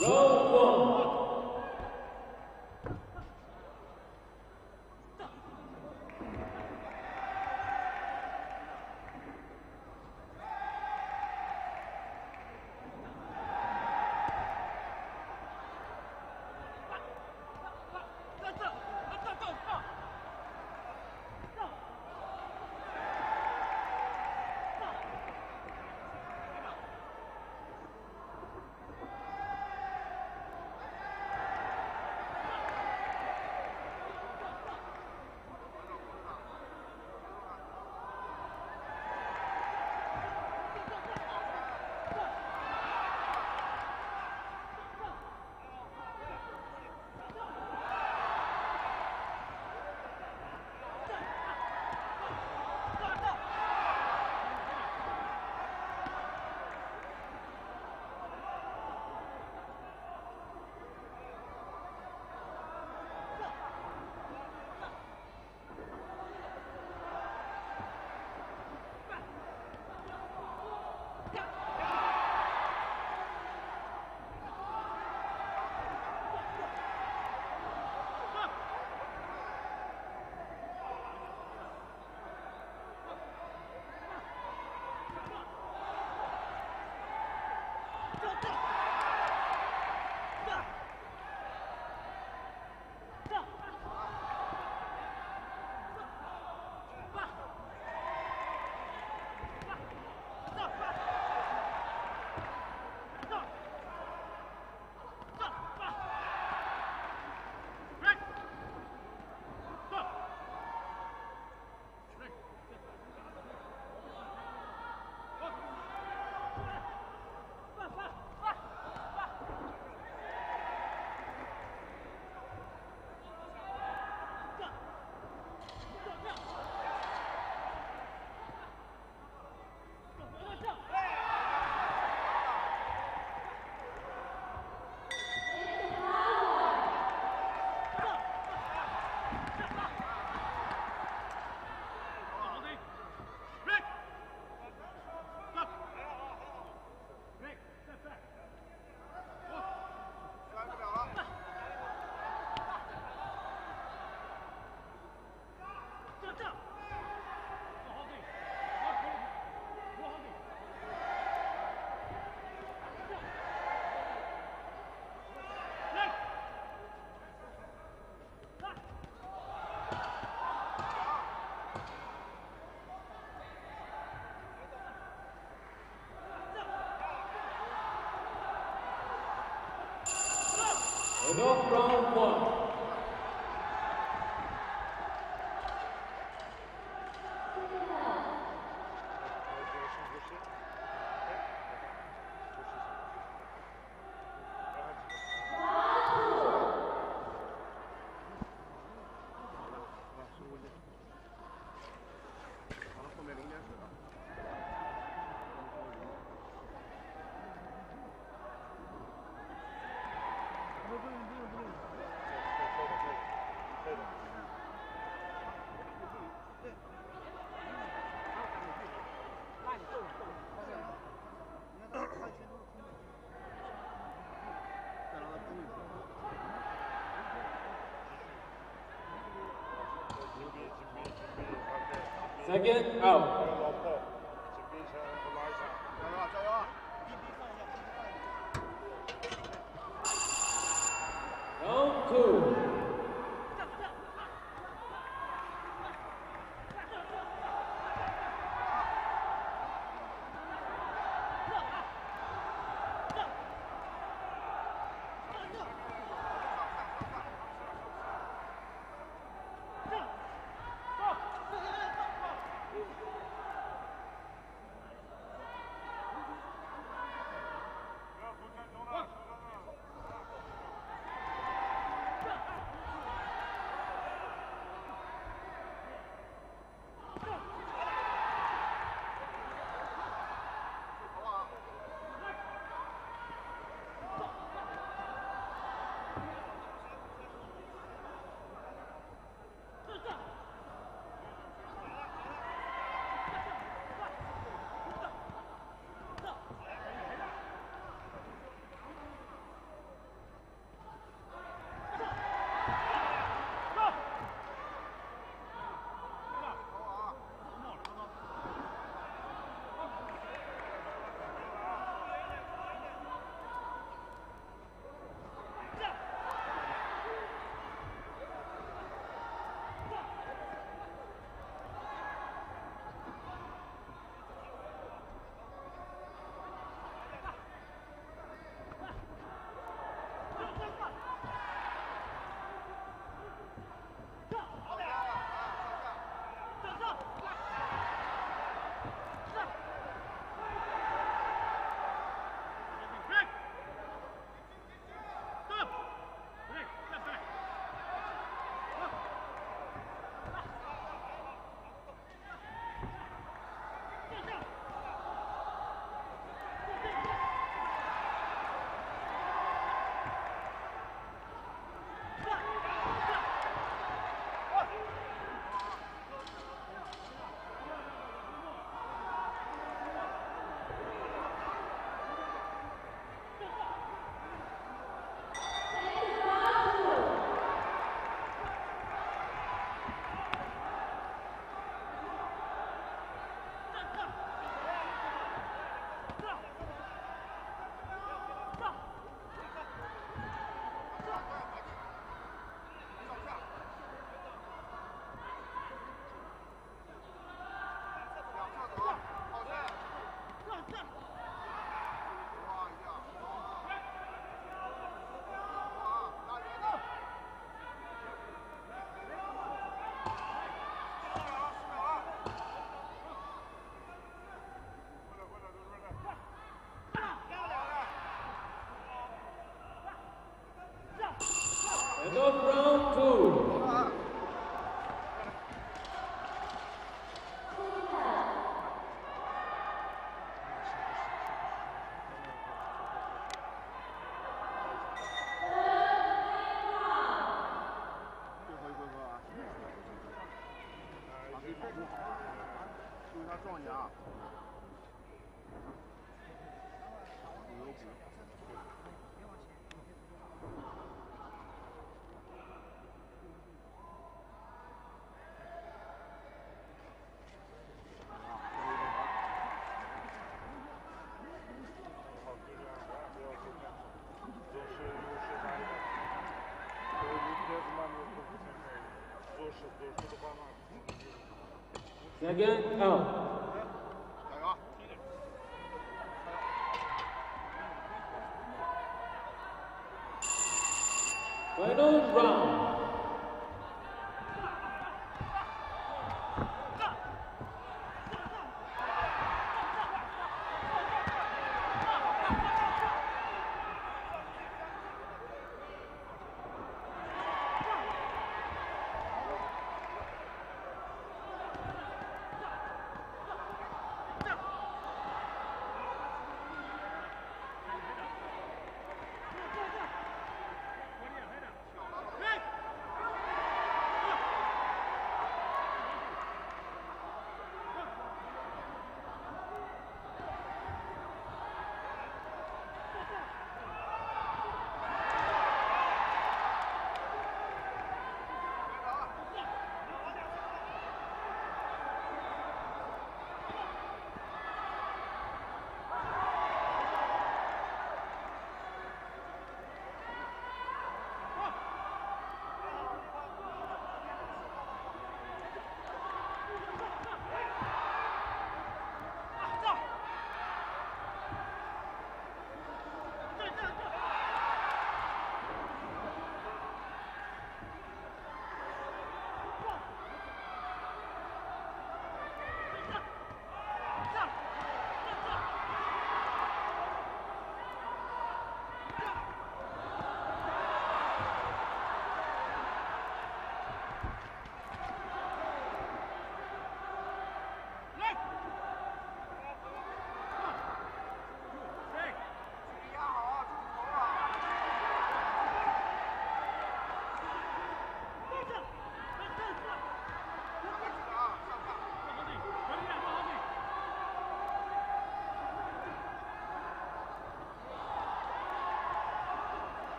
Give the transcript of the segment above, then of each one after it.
Roll. Round one. Second out. Second out. Oh.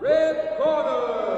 Red corner,